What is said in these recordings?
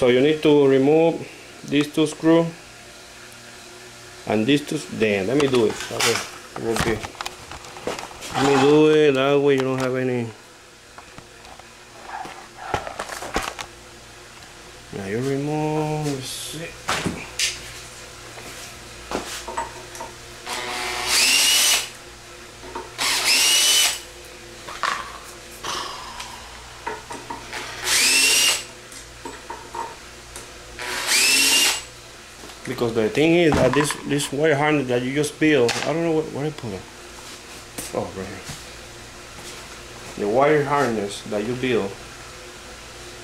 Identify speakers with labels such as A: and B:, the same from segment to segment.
A: so you need to remove these two screw and these two damn let me do it. Will be let me do it that way you don't have any now you remove because the thing is that this this wire harness that you just built I don't know what, where I put it. Oh right here. The wire harness that you build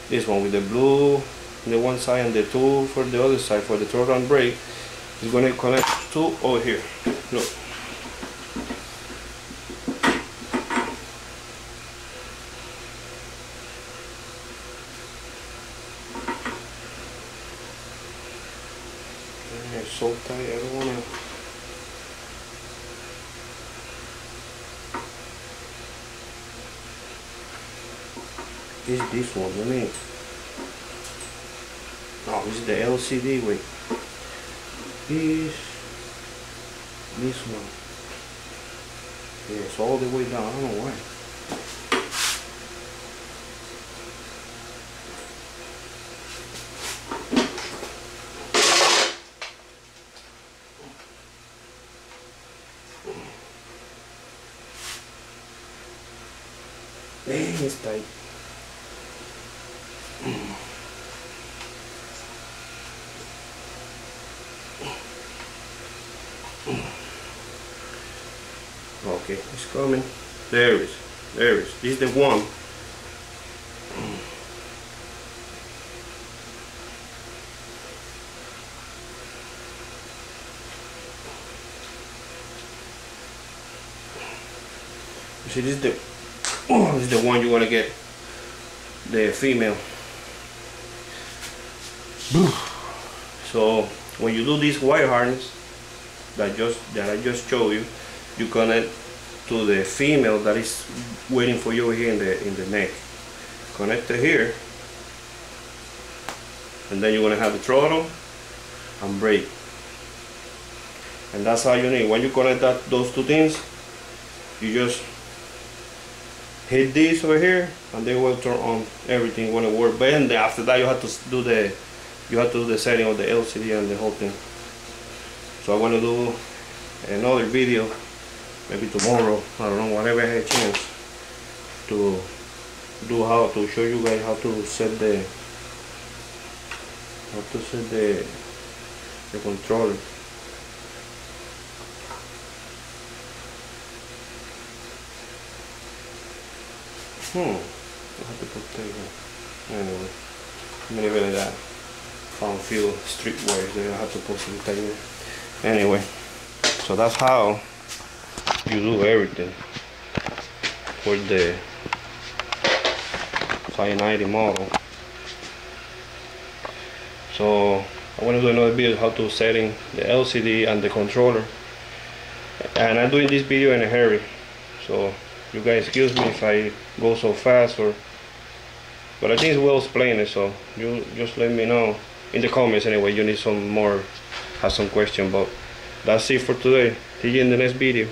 A: this one with the blue the one side and the two for the other side for the throttle and brake is going to connect two over here. Look It's so tight, I don't wanna. Is this one, me. Oh, this is the LCD, wait. This. This one. Yeah, it's all the way down, I don't know why. Dang, it's tight. Okay, it's coming. There it is. There it is. This is the one. You see, this is the Oh, is the one you want to get. The female. So when you do this wire harness that just that I just showed you you connect to the female that is waiting for you here in the in the neck. Connect it here. And then you're gonna have the throttle and brake. And that's how you need. When you connect that those two things you just hit this over here and they will turn on everything when it work. But then after that you have to do the you have to do the setting of the LCD and the whole thing. So I want to do another video maybe tomorrow I don't know whenever I have a chance to do how to show you guys how to set the how to set the the controller Hmm. I have to put there. Anyway, many really that found few street wires there. I have to put some tape. Anyway, so that's how you do everything for the 590 model. So I want to do another video how to setting the LCD and the controller. And I'm doing this video in a hurry. So you guys excuse me if I go so fast or but I think it's well explained so you just let me know in the comments anyway. You need some more have some question but that's it for today. See you in the next video